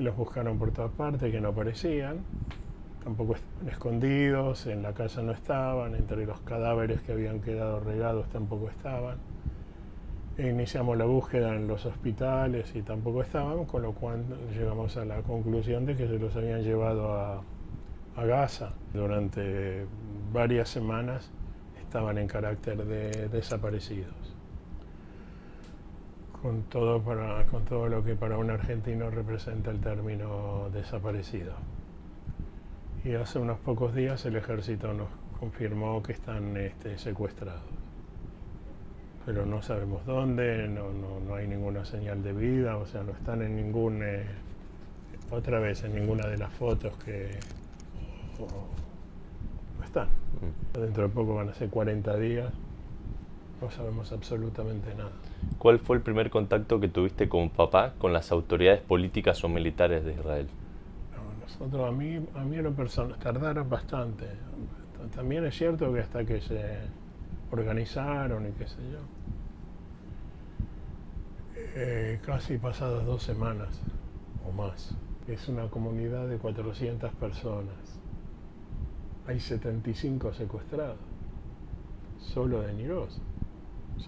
que los buscaron por todas partes, que no aparecían, tampoco estaban escondidos, en la casa no estaban, entre los cadáveres que habían quedado regados tampoco estaban. E iniciamos la búsqueda en los hospitales y tampoco estaban, con lo cual llegamos a la conclusión de que se los habían llevado a, a Gaza. Durante varias semanas estaban en carácter de desaparecidos. Con todo, para, con todo lo que para un argentino representa el término desaparecido. Y hace unos pocos días el ejército nos confirmó que están este, secuestrados. Pero no sabemos dónde, no, no, no, hay ninguna señal de vida, o sea, no están en ningún, eh, otra vez, en ninguna de las fotos que, no están. Mm. Dentro de poco van a ser 40 días, no sabemos absolutamente nada. ¿Cuál fue el primer contacto que tuviste con papá con las autoridades políticas o militares de Israel? No, nosotros, a mí, a mí lo personal, tardaron bastante. También es cierto que hasta que se organizaron y qué sé yo, eh, casi pasadas dos semanas o más. Es una comunidad de 400 personas hay 75 secuestrados, solo de Niroz.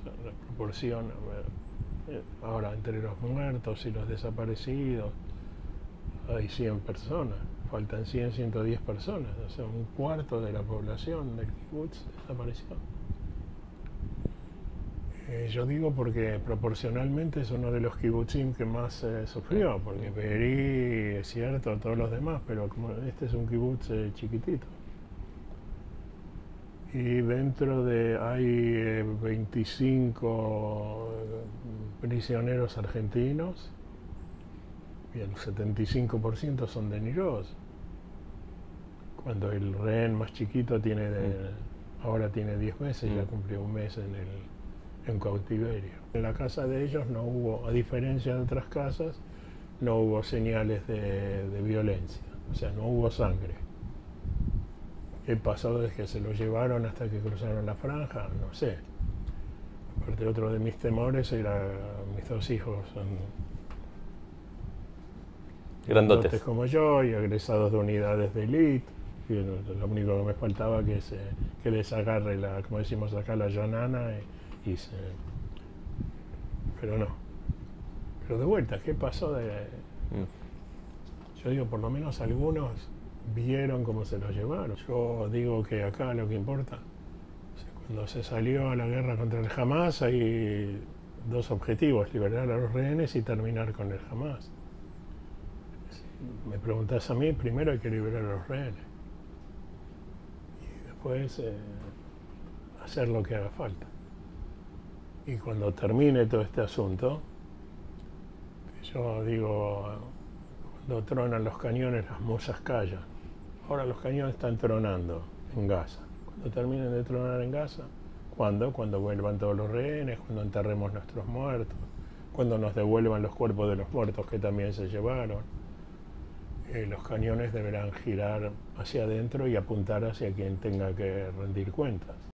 La proporción, eh, ahora entre los muertos y los desaparecidos, hay 100 personas, faltan 100, 110 personas, o sea, un cuarto de la población del kibbutz desapareció. Eh, yo digo porque proporcionalmente es uno de los kibbutzim que más eh, sufrió, porque Berí es cierto, todos los demás, pero como este es un kibbutz chiquitito y dentro de hay 25 eh, prisioneros argentinos y el 75% son de Niroz. Cuando el rehén más chiquito tiene mm. ahora tiene 10 meses, ya mm. cumplió un mes en, el, en cautiverio. En la casa de ellos no hubo, a diferencia de otras casas, no hubo señales de, de violencia, o sea, no hubo sangre. ¿Qué pasó desde que se lo llevaron hasta que cruzaron la franja? No sé. Aparte, otro de mis temores era mis dos hijos son grandotes como yo y egresados de unidades de élite. Lo único que me faltaba que, se, que les agarre la, como decimos acá, la llanana y, se... Pero no. Pero de vuelta, ¿qué pasó de...? Mm. Yo digo, por lo menos algunos vieron cómo se lo llevaron. Yo digo que acá lo que importa, cuando se salió a la guerra contra el Hamas hay dos objetivos, liberar a los rehenes y terminar con el Hamas. Me preguntas a mí, primero hay que liberar a los rehenes y después eh, hacer lo que haga falta. Y cuando termine todo este asunto, yo digo, cuando tronan los cañones las musas callan. Ahora los cañones están tronando en Gaza. Cuando terminen de tronar en Gaza, ¿cuándo? Cuando vuelvan todos los rehenes, cuando enterremos nuestros muertos, cuando nos devuelvan los cuerpos de los muertos que también se llevaron. Eh, los cañones deberán girar hacia adentro y apuntar hacia quien tenga que rendir cuentas.